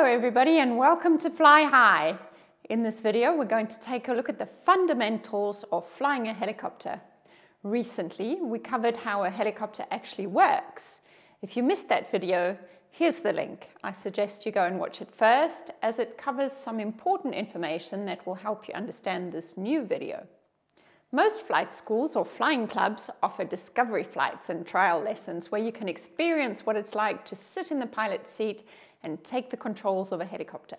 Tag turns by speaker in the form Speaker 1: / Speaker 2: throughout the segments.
Speaker 1: Hello everybody and welcome to Fly High. In this video we're going to take a look at the fundamentals of flying a helicopter. Recently we covered how a helicopter actually works. If you missed that video, here's the link. I suggest you go and watch it first as it covers some important information that will help you understand this new video. Most flight schools or flying clubs offer discovery flights and trial lessons where you can experience what it's like to sit in the pilot's seat and take the controls of a helicopter.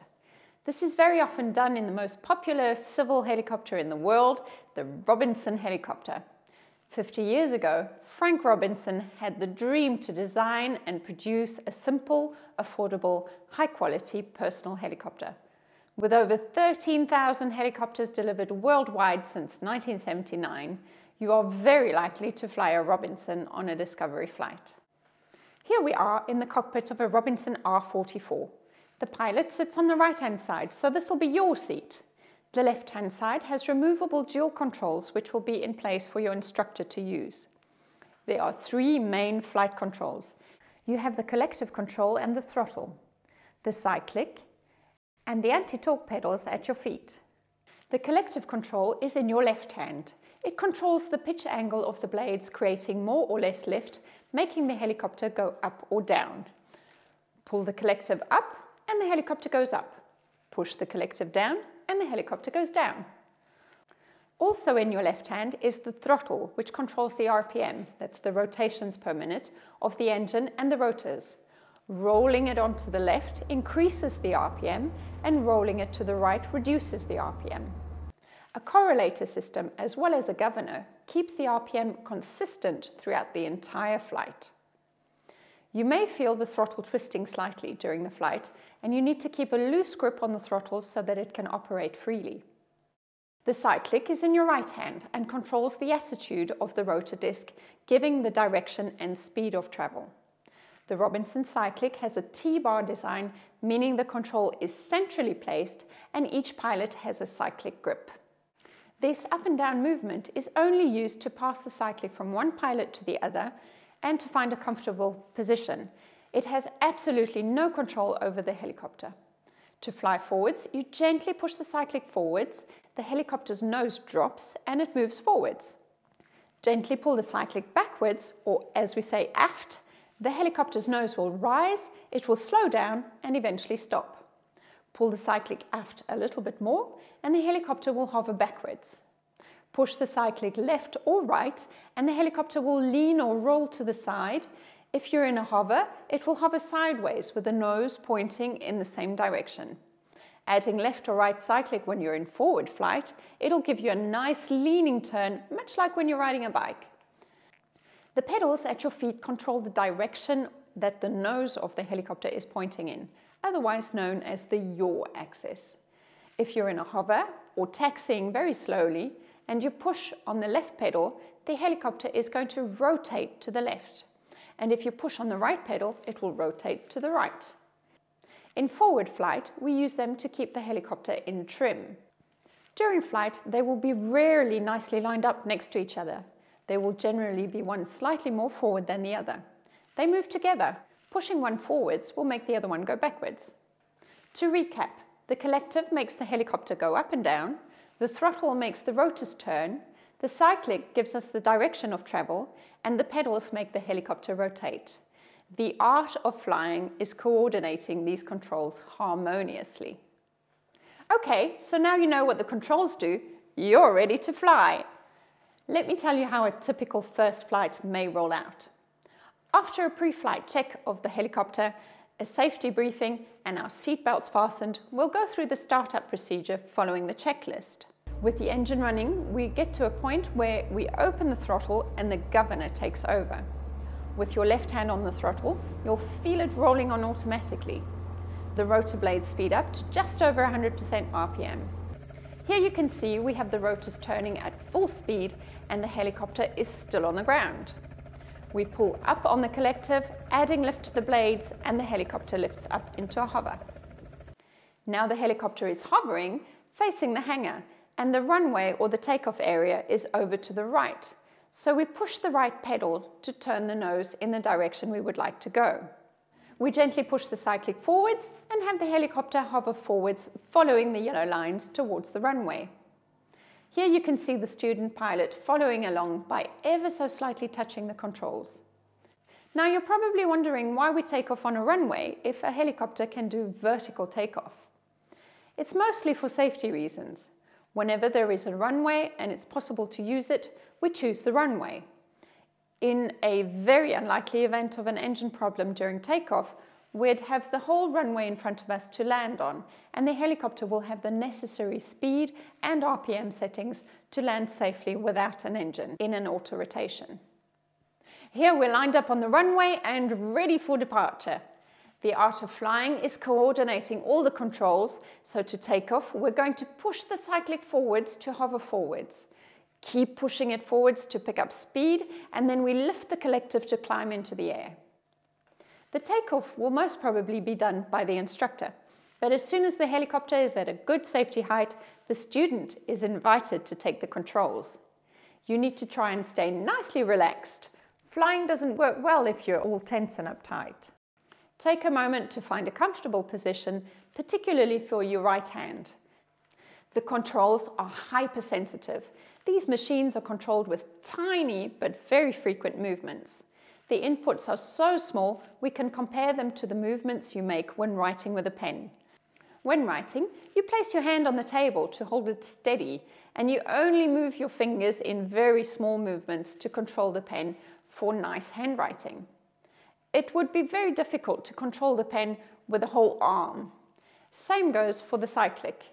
Speaker 1: This is very often done in the most popular civil helicopter in the world, the Robinson helicopter. 50 years ago, Frank Robinson had the dream to design and produce a simple, affordable, high-quality personal helicopter. With over 13,000 helicopters delivered worldwide since 1979, you are very likely to fly a Robinson on a discovery flight. Here we are in the cockpit of a Robinson R44. The pilot sits on the right-hand side, so this will be your seat. The left-hand side has removable dual controls which will be in place for your instructor to use. There are three main flight controls. You have the collective control and the throttle, the cyclic, and the anti-torque pedals at your feet. The collective control is in your left hand. It controls the pitch angle of the blades, creating more or less lift, making the helicopter go up or down. Pull the collective up and the helicopter goes up. Push the collective down and the helicopter goes down. Also in your left hand is the throttle, which controls the RPM, that's the rotations per minute, of the engine and the rotors. Rolling it onto the left increases the RPM and rolling it to the right reduces the RPM. A correlator system, as well as a governor, keeps the RPM consistent throughout the entire flight. You may feel the throttle twisting slightly during the flight, and you need to keep a loose grip on the throttle so that it can operate freely. The cyclic is in your right hand and controls the attitude of the rotor disc, giving the direction and speed of travel. The Robinson Cyclic has a T-bar design, meaning the control is centrally placed and each pilot has a cyclic grip. This up and down movement is only used to pass the cyclic from one pilot to the other and to find a comfortable position. It has absolutely no control over the helicopter. To fly forwards, you gently push the cyclic forwards, the helicopter's nose drops and it moves forwards. Gently pull the cyclic backwards, or as we say aft, the helicopter's nose will rise, it will slow down and eventually stop. Pull the cyclic aft a little bit more and the helicopter will hover backwards. Push the cyclic left or right and the helicopter will lean or roll to the side. If you're in a hover, it will hover sideways with the nose pointing in the same direction. Adding left or right cyclic when you're in forward flight, it'll give you a nice leaning turn, much like when you're riding a bike. The pedals at your feet control the direction that the nose of the helicopter is pointing in otherwise known as the yaw axis. If you're in a hover or taxiing very slowly and you push on the left pedal, the helicopter is going to rotate to the left. And if you push on the right pedal, it will rotate to the right. In forward flight, we use them to keep the helicopter in trim. During flight, they will be rarely nicely lined up next to each other. They will generally be one slightly more forward than the other. They move together, Pushing one forwards will make the other one go backwards. To recap, the collective makes the helicopter go up and down, the throttle makes the rotors turn, the cyclic gives us the direction of travel, and the pedals make the helicopter rotate. The art of flying is coordinating these controls harmoniously. Okay, so now you know what the controls do, you're ready to fly. Let me tell you how a typical first flight may roll out. After a pre-flight check of the helicopter, a safety briefing and our seatbelts fastened, we'll go through the startup procedure following the checklist. With the engine running, we get to a point where we open the throttle and the governor takes over. With your left hand on the throttle, you'll feel it rolling on automatically. The rotor blades speed up to just over 100% RPM. Here you can see we have the rotors turning at full speed and the helicopter is still on the ground. We pull up on the collective, adding lift to the blades, and the helicopter lifts up into a hover. Now the helicopter is hovering, facing the hangar, and the runway or the takeoff area is over to the right. So we push the right pedal to turn the nose in the direction we would like to go. We gently push the cyclic forwards and have the helicopter hover forwards following the yellow lines towards the runway. Here you can see the student pilot following along by ever so slightly touching the controls. Now you're probably wondering why we take off on a runway if a helicopter can do vertical takeoff. It's mostly for safety reasons. Whenever there is a runway and it's possible to use it, we choose the runway. In a very unlikely event of an engine problem during takeoff, we'd have the whole runway in front of us to land on, and the helicopter will have the necessary speed and RPM settings to land safely without an engine in an auto rotation. Here we're lined up on the runway and ready for departure. The art of flying is coordinating all the controls, so to take off, we're going to push the cyclic forwards to hover forwards. Keep pushing it forwards to pick up speed, and then we lift the collective to climb into the air. The takeoff will most probably be done by the instructor, but as soon as the helicopter is at a good safety height, the student is invited to take the controls. You need to try and stay nicely relaxed. Flying doesn't work well if you're all tense and uptight. Take a moment to find a comfortable position, particularly for your right hand. The controls are hypersensitive. These machines are controlled with tiny but very frequent movements. The inputs are so small, we can compare them to the movements you make when writing with a pen. When writing, you place your hand on the table to hold it steady, and you only move your fingers in very small movements to control the pen for nice handwriting. It would be very difficult to control the pen with a whole arm. Same goes for the cyclic.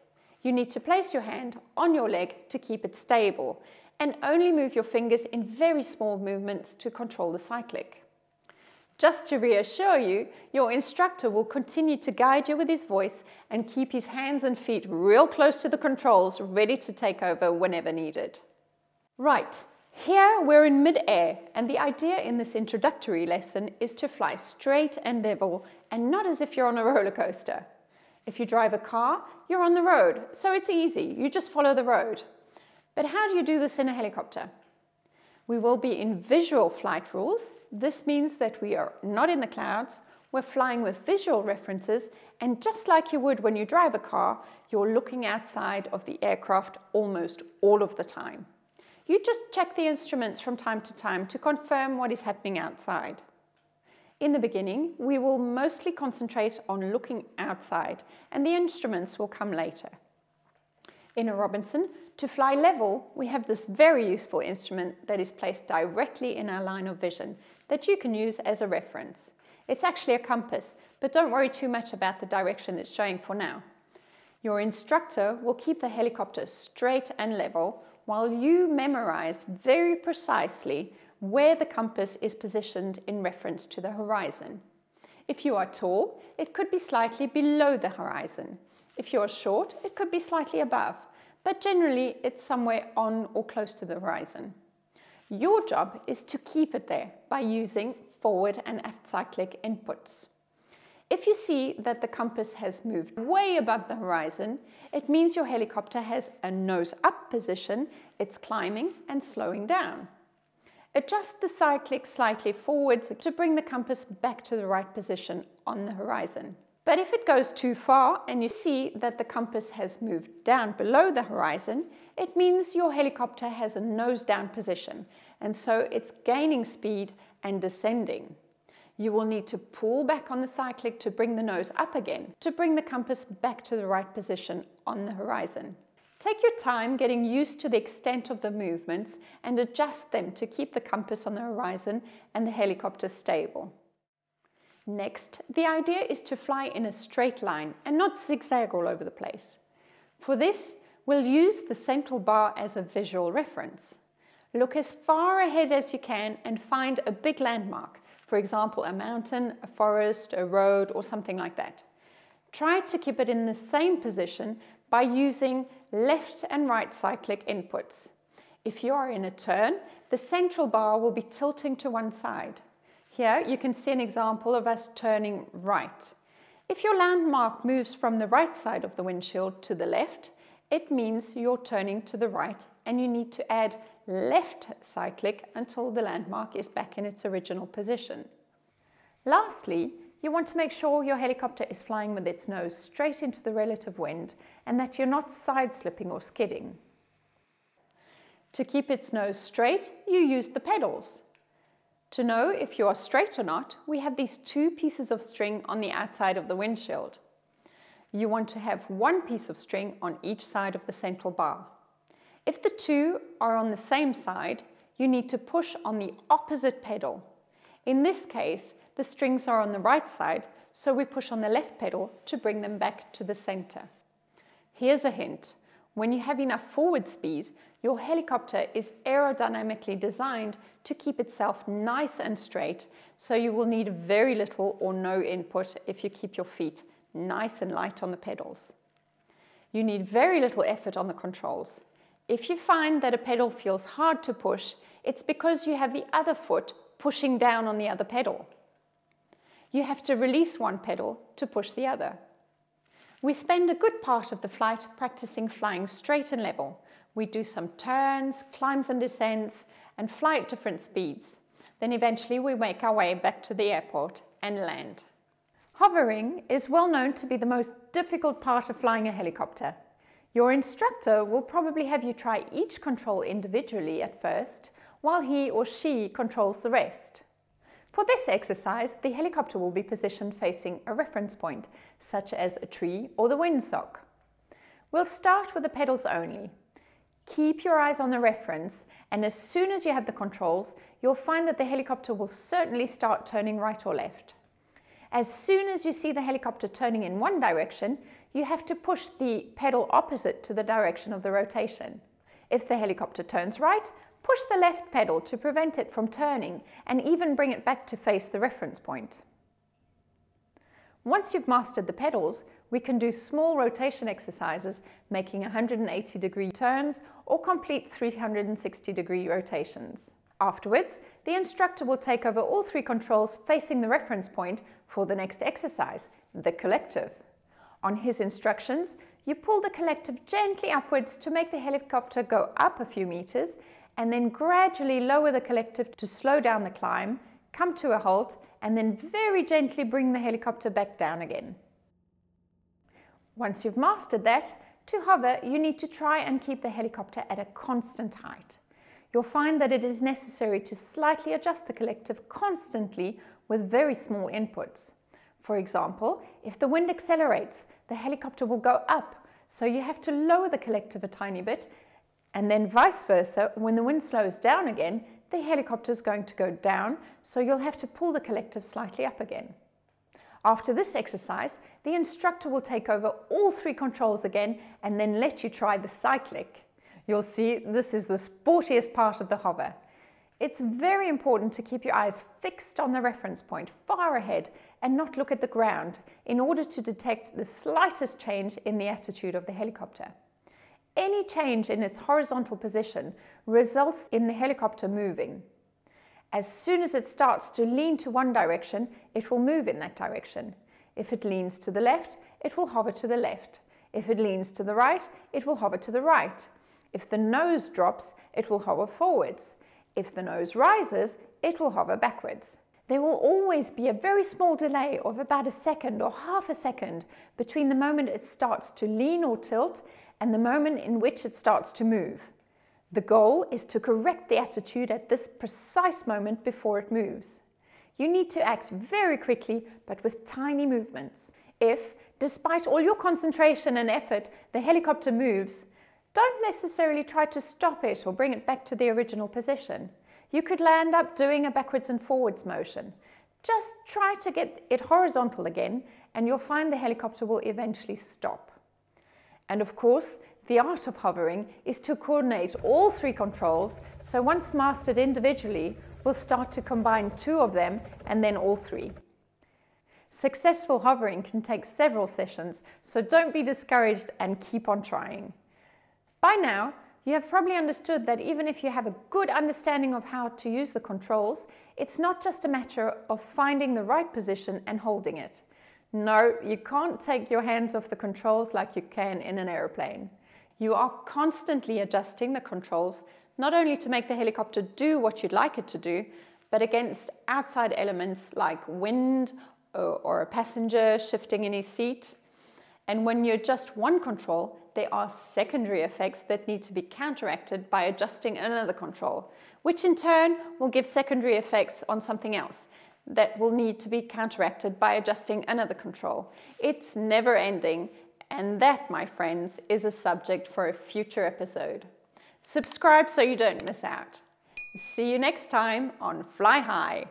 Speaker 1: You need to place your hand on your leg to keep it stable, and only move your fingers in very small movements to control the cyclic. Just to reassure you, your instructor will continue to guide you with his voice and keep his hands and feet real close to the controls, ready to take over whenever needed. Right, here we're in mid-air and the idea in this introductory lesson is to fly straight and level and not as if you're on a roller coaster. If you drive a car, you're on the road, so it's easy, you just follow the road. But how do you do this in a helicopter? We will be in visual flight rules. This means that we are not in the clouds, we're flying with visual references, and just like you would when you drive a car, you're looking outside of the aircraft almost all of the time. You just check the instruments from time to time to confirm what is happening outside. In the beginning, we will mostly concentrate on looking outside, and the instruments will come later. In a Robinson, to fly level, we have this very useful instrument that is placed directly in our line of vision that you can use as a reference. It's actually a compass, but don't worry too much about the direction it's showing for now. Your instructor will keep the helicopter straight and level while you memorize very precisely where the compass is positioned in reference to the horizon. If you are tall, it could be slightly below the horizon. If you're short, it could be slightly above but generally it's somewhere on or close to the horizon. Your job is to keep it there by using forward and aft cyclic inputs. If you see that the compass has moved way above the horizon, it means your helicopter has a nose up position, it's climbing and slowing down. Adjust the cyclic slightly forwards to bring the compass back to the right position on the horizon. But if it goes too far and you see that the compass has moved down below the horizon, it means your helicopter has a nose down position and so it's gaining speed and descending. You will need to pull back on the cyclic to bring the nose up again, to bring the compass back to the right position on the horizon. Take your time getting used to the extent of the movements and adjust them to keep the compass on the horizon and the helicopter stable. Next, the idea is to fly in a straight line and not zigzag all over the place. For this, we'll use the central bar as a visual reference. Look as far ahead as you can and find a big landmark, for example, a mountain, a forest, a road, or something like that. Try to keep it in the same position by using left and right cyclic inputs. If you are in a turn, the central bar will be tilting to one side. Here you can see an example of us turning right. If your landmark moves from the right side of the windshield to the left, it means you're turning to the right and you need to add left cyclic until the landmark is back in its original position. Lastly, you want to make sure your helicopter is flying with its nose straight into the relative wind and that you're not side slipping or skidding. To keep its nose straight, you use the pedals. To know if you are straight or not, we have these two pieces of string on the outside of the windshield. You want to have one piece of string on each side of the central bar. If the two are on the same side, you need to push on the opposite pedal. In this case, the strings are on the right side, so we push on the left pedal to bring them back to the center. Here's a hint. When you have enough forward speed, your helicopter is aerodynamically designed to keep itself nice and straight, so you will need very little or no input if you keep your feet nice and light on the pedals. You need very little effort on the controls. If you find that a pedal feels hard to push, it's because you have the other foot pushing down on the other pedal. You have to release one pedal to push the other. We spend a good part of the flight practicing flying straight and level. We do some turns, climbs and descents, and fly at different speeds. Then eventually we make our way back to the airport and land. Hovering is well known to be the most difficult part of flying a helicopter. Your instructor will probably have you try each control individually at first, while he or she controls the rest. For this exercise, the helicopter will be positioned facing a reference point, such as a tree or the windsock. We'll start with the pedals only. Keep your eyes on the reference, and as soon as you have the controls, you'll find that the helicopter will certainly start turning right or left. As soon as you see the helicopter turning in one direction, you have to push the pedal opposite to the direction of the rotation. If the helicopter turns right, Push the left pedal to prevent it from turning and even bring it back to face the reference point. Once you've mastered the pedals, we can do small rotation exercises, making 180 degree turns or complete 360 degree rotations. Afterwards, the instructor will take over all three controls facing the reference point for the next exercise, the collective. On his instructions, you pull the collective gently upwards to make the helicopter go up a few meters and then gradually lower the collective to slow down the climb, come to a halt, and then very gently bring the helicopter back down again. Once you've mastered that, to hover, you need to try and keep the helicopter at a constant height. You'll find that it is necessary to slightly adjust the collective constantly with very small inputs. For example, if the wind accelerates, the helicopter will go up, so you have to lower the collective a tiny bit and then vice versa, when the wind slows down again, the helicopter is going to go down, so you'll have to pull the collective slightly up again. After this exercise, the instructor will take over all three controls again and then let you try the cyclic. You'll see this is the sportiest part of the hover. It's very important to keep your eyes fixed on the reference point far ahead and not look at the ground in order to detect the slightest change in the attitude of the helicopter. Any change in its horizontal position results in the helicopter moving. As soon as it starts to lean to one direction, it will move in that direction. If it leans to the left, it will hover to the left. If it leans to the right, it will hover to the right. If the nose drops, it will hover forwards. If the nose rises, it will hover backwards. There will always be a very small delay of about a second or half a second between the moment it starts to lean or tilt and the moment in which it starts to move. The goal is to correct the attitude at this precise moment before it moves. You need to act very quickly, but with tiny movements. If, despite all your concentration and effort, the helicopter moves, don't necessarily try to stop it or bring it back to the original position. You could land up doing a backwards and forwards motion. Just try to get it horizontal again and you'll find the helicopter will eventually stop. And of course, the art of hovering is to coordinate all three controls, so once mastered individually, we'll start to combine two of them and then all three. Successful hovering can take several sessions, so don't be discouraged and keep on trying. By now, you have probably understood that even if you have a good understanding of how to use the controls, it's not just a matter of finding the right position and holding it. No, you can't take your hands off the controls like you can in an aeroplane. You are constantly adjusting the controls, not only to make the helicopter do what you'd like it to do, but against outside elements like wind or, or a passenger shifting in his seat. And when you adjust one control, there are secondary effects that need to be counteracted by adjusting another control, which in turn will give secondary effects on something else that will need to be counteracted by adjusting another control. It's never ending, and that, my friends, is a subject for a future episode. Subscribe so you don't miss out. See you next time on Fly High.